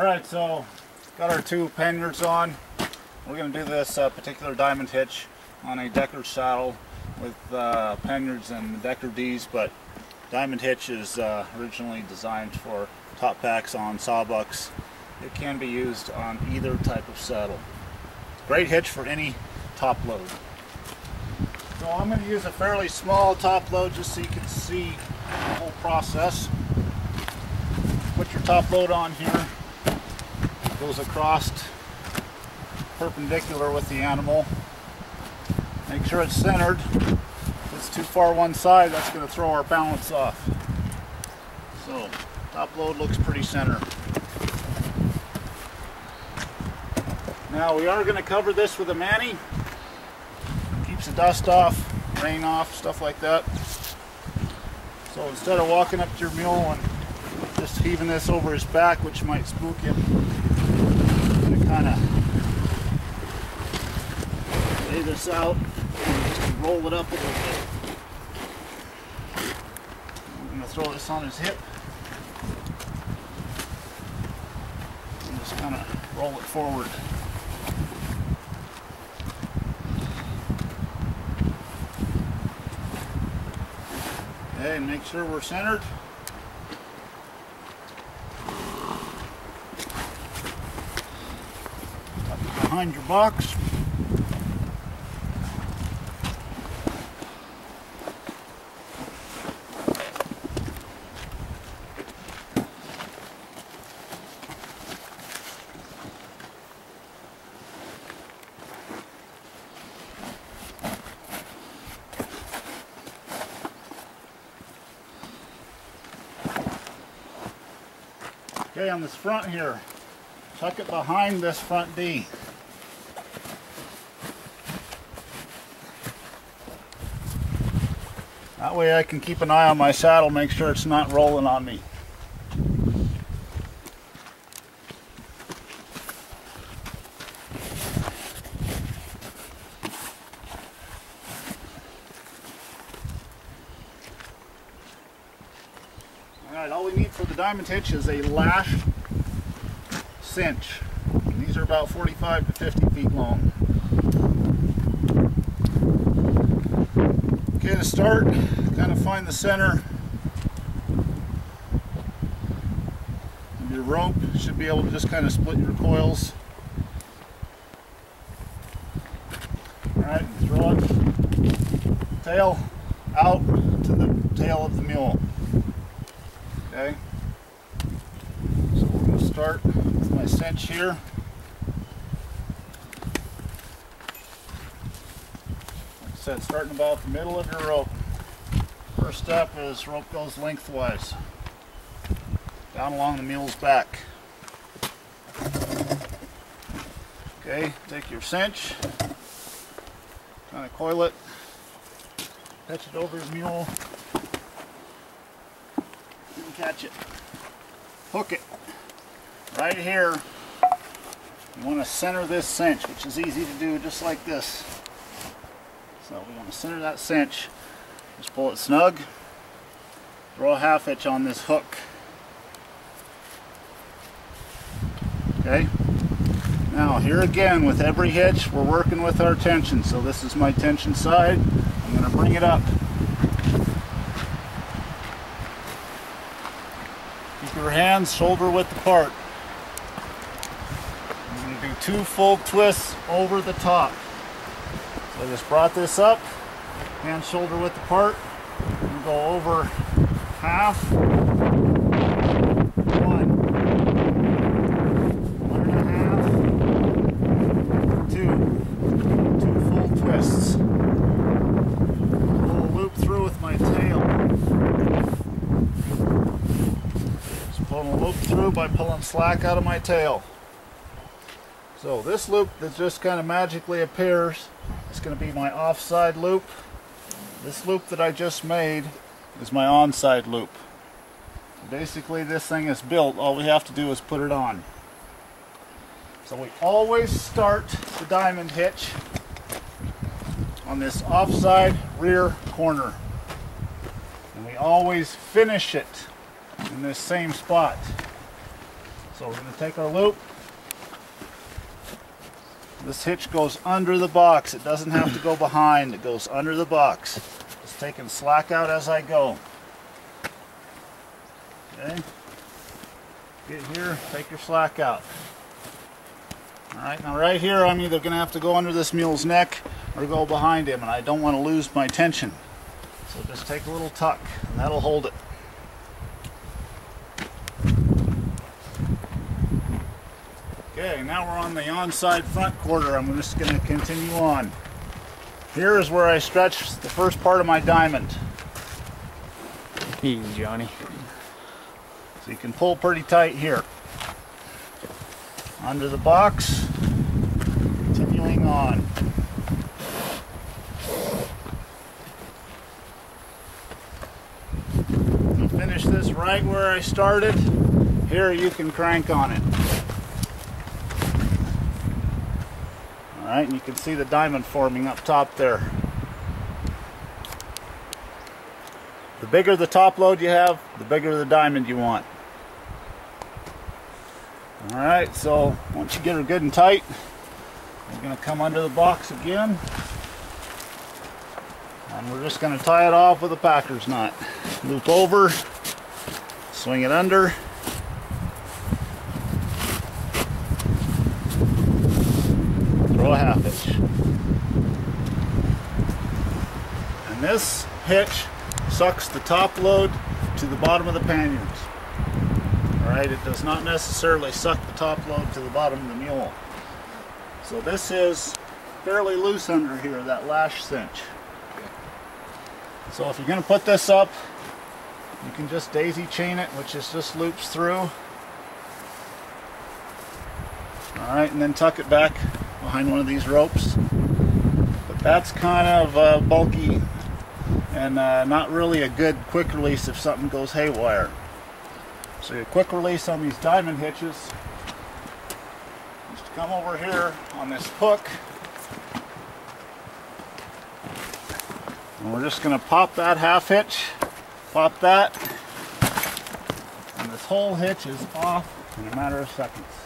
Alright, so got our two panniers on. We're going to do this uh, particular diamond hitch on a Decker saddle with uh, panniers and Decker D's, but diamond hitch is uh, originally designed for top packs on sawbucks. It can be used on either type of saddle. Great hitch for any top load. So I'm going to use a fairly small top load just so you can see the whole process. Put your top load on here. Goes across perpendicular with the animal. Make sure it's centered. If it's too far one side, that's going to throw our balance off. So, top load looks pretty center. Now we are going to cover this with a manty. Keeps the dust off, rain off, stuff like that. So instead of walking up to your mule and just heaving this over his back, which might spook him, kind of lay this out and just roll it up a little bit. I'm going to throw this on his hip and just kind of roll it forward. Okay, make sure we're centered. Behind your box. Okay, on this front here, tuck it behind this front D. That way I can keep an eye on my saddle, make sure it's not rolling on me. Alright, all we need for the diamond hitch is a lash cinch. And these are about 45 to 50 feet long. Okay, to start, kind of find the center of your rope. Should be able to just kind of split your coils. Alright, throw it tail out to the tail of the mule. Okay, so we're going to start with my cinch here. Like I said, starting about the middle of your rope. First step is rope goes lengthwise, down along the mule's back. Okay, take your cinch, kind of coil it, touch it over your mule, and catch it. Hook it right here. You want to center this cinch, which is easy to do just like this. So we want to center that cinch. Just pull it snug. Throw a half hitch on this hook. Okay. Now here again with every hitch we're working with our tension. So this is my tension side. I'm going to bring it up. Keep your hands shoulder width apart. I'm going to do two full twists over the top. I just brought this up, hand shoulder width apart, and go over half, one, one and a half, two, two full twists. A loop through with my tail. pulling a loop through by pulling slack out of my tail. So this loop that just kind of magically appears is going to be my offside loop. This loop that I just made is my onside loop. Basically this thing is built, all we have to do is put it on. So we always start the diamond hitch on this offside rear corner. And we always finish it in this same spot. So we're going to take our loop. This hitch goes under the box. It doesn't have to go behind. It goes under the box. Just taking slack out as I go. Okay. Get here, take your slack out. Alright, now right here I'm either going to have to go under this mule's neck or go behind him and I don't want to lose my tension. So just take a little tuck and that'll hold it. Okay, now we're on the onside front quarter. I'm just going to continue on. Here is where I stretch the first part of my diamond. Easy, Johnny. So you can pull pretty tight here. Under the box, continuing on. To finish this right where I started, here you can crank on it. Alright, and you can see the diamond forming up top there. The bigger the top load you have, the bigger the diamond you want. Alright, so once you get her good and tight, going to come under the box again. And we're just to tie it off with a packer's knot. Loop over, swing it under. Throw a half hitch. And this hitch sucks the top load to the bottom of the panniers. Alright, it does not necessarily suck the top load to the bottom of the mule. So this is fairly loose under here, that lash cinch. So if you're going to put this up, you can just daisy chain it, which is just loops through. Alright, and then tuck it back behind one of these ropes. But that's kind of uh, bulky and uh, not really a good quick release if something goes haywire. So a quick release on these diamond hitches is to come over here on this hook and we're just going to pop that half hitch, pop that, and this whole hitch is off in a matter of seconds.